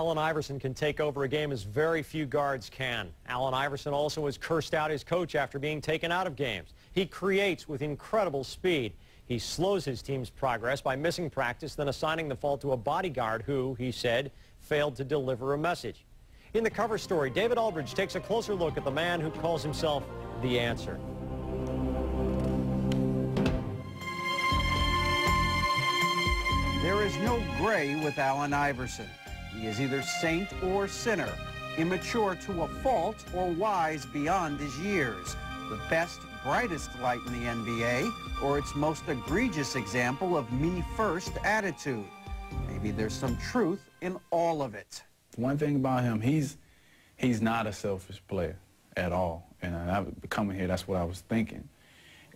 Allen Iverson can take over a game as very few guards can. Allen Iverson also has cursed out his coach after being taken out of games. He creates with incredible speed. He slows his team's progress by missing practice, then assigning the fault to a bodyguard who, he said, failed to deliver a message. In the cover story, David Aldridge takes a closer look at the man who calls himself the answer. There is no gray with Allen Iverson. He is either saint or sinner, immature to a fault or wise beyond his years. The best, brightest light in the NBA, or its most egregious example of me-first attitude. Maybe there's some truth in all of it. One thing about him, he's he's not a selfish player at all. And I, coming here, that's what I was thinking.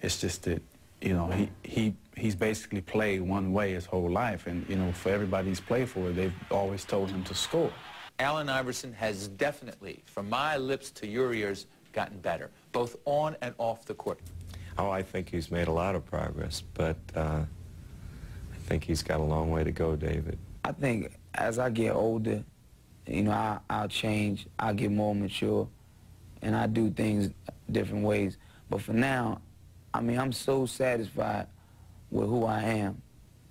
It's just that, you know, he, he he's basically played one way his whole life. And, you know, for everybody he's played for, they've always told him to score. Allen Iverson has definitely, from my lips to your ears, gotten better, both on and off the court. Oh, I think he's made a lot of progress, but uh, I think he's got a long way to go, David. I think as I get older, you know, I, I'll change, I'll get more mature, and I do things different ways. But for now, I mean, I'm so satisfied with who I am,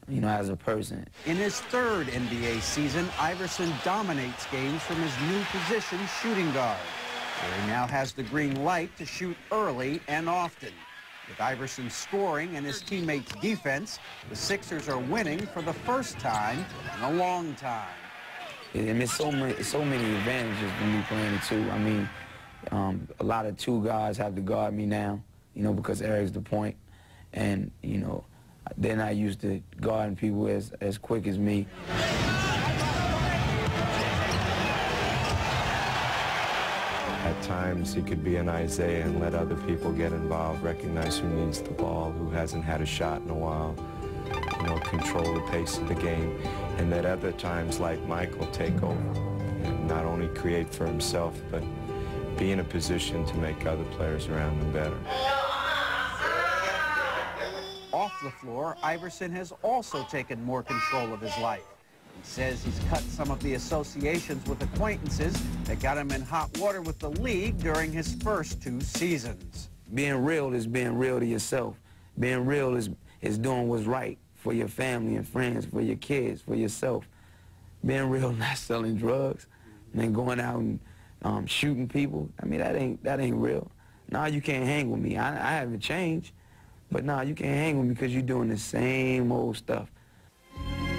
you know, as a person. In his third NBA season, Iverson dominates games from his new position, shooting guard, where he now has the green light to shoot early and often. With Iverson scoring and his teammates' defense, the Sixers are winning for the first time in a long time. And there's so many, so many advantages for me playing the two. I mean, um, a lot of two guys have to guard me now, you know, because Eric's the point. And, you know, they're not used to guarding people as, as quick as me. At times, he could be an Isiah and let other people get involved, recognize who needs the ball, who hasn't had a shot in a while, you know, control the pace of the game. And at other times, like Michael, take over and not only create for himself, but be in a position to make other players around him better. The floor, Iverson has also taken more control of his life. He says he's cut some of the associations with acquaintances that got him in hot water with the league during his first two seasons. Being real is being real to yourself. Being real is, is doing what's right for your family and friends, for your kids, for yourself. Being real, not selling drugs, and then going out and um, shooting people. I mean, that ain't that ain't real. Nah, you can't hang with me. I, I haven't changed, but nah, you can't hang with me because you're doing the same old stuff.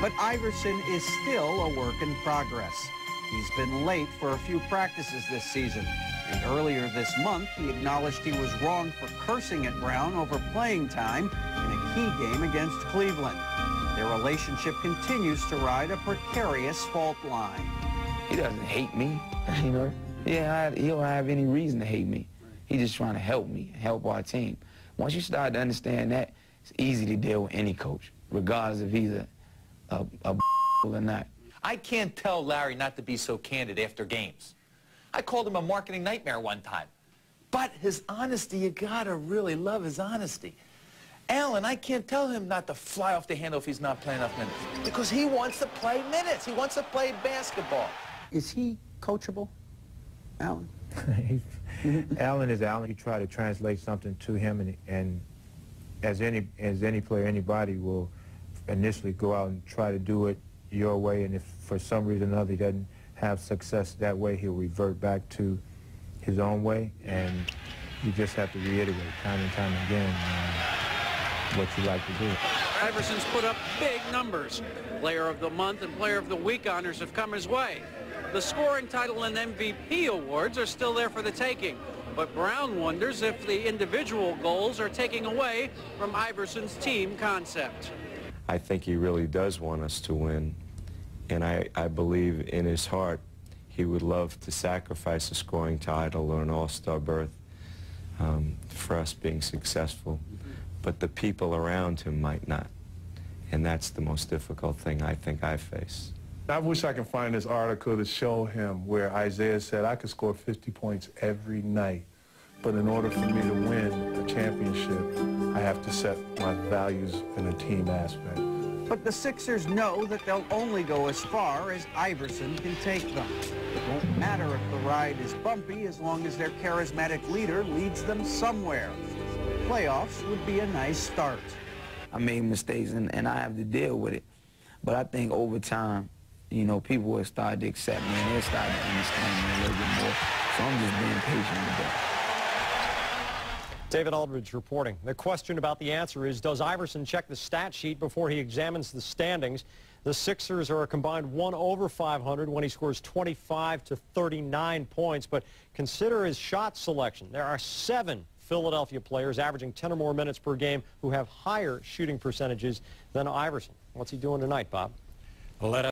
But Iverson is still a work in progress. He's been late for a few practices this season. And earlier this month, he acknowledged he was wrong for cursing at Brown over playing time in a key game against Cleveland. Their relationship continues to ride a precarious fault line. He doesn't hate me, you know. Yeah, he don't have any reason to hate me. He's just trying to help me, help our team. Once you start to understand that, it's easy to deal with any coach, regardless if he's a a, a or not. I can't tell Larry not to be so candid after games. I called him a marketing nightmare one time. But his honesty, you gotta really love his honesty. Allen, I can't tell him not to fly off the handle if he's not playing enough minutes. Because he wants to play minutes. He wants to play basketball. Is he coachable, Allen? Allen is Allen. You try to translate something to him, and, and as any as any player, anybody will initially go out and try to do it your way, and if for some reason or another he doesn't have success that way, he'll revert back to his own way, and you just have to reiterate time and time again uh, what you like to do. Iverson's put up big numbers. Player of the Month and Player of the Week honors have come his way. The scoring title and MVP awards are still there for the taking. But Brown wonders if the individual goals are taking away from Iverson's team concept. I think he really does want us to win. And I, I believe in his heart he would love to sacrifice a scoring title or an all-star berth um, for us being successful. But the people around him might not. And that's the most difficult thing I think I face. I wish I could find this article to show him where Isiah said I could score 50 points every night. But in order for me to win a championship, I have to set my values in a team aspect. But the Sixers know that they'll only go as far as Iverson can take them. It won't matter if the ride is bumpy as long as their charismatic leader leads them somewhere. Playoffs would be a nice start. I made mistakes and, and I have to deal with it. But I think over time, you know, people will start to accept me and they'll start to understand me a little bit more. So I'm just being patient with that. David Aldridge reporting. The question about the answer is, does Iverson check the stat sheet before he examines the standings? The Sixers are a combined 1 over 500 when he scores 25 to 39 points. But consider his shot selection. There are seven Philadelphia players averaging 10 or more minutes per game who have higher shooting percentages than Iverson. What's he doing tonight, Bob? Let us